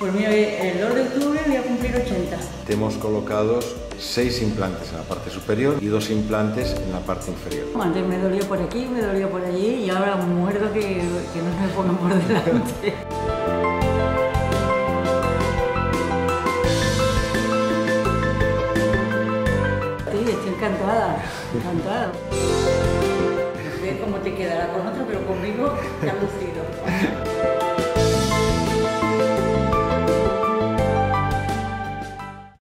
Pues mira, el 2 de octubre voy a cumplir 80. Tenemos colocados seis implantes en la parte superior y dos implantes en la parte inferior. Antes me dolía por aquí, me dolía por allí y ahora muerdo que, que no se me pongan por delante. Sí, estoy encantada, encantada. No sé cómo te quedará con otro, pero conmigo te ha lucido.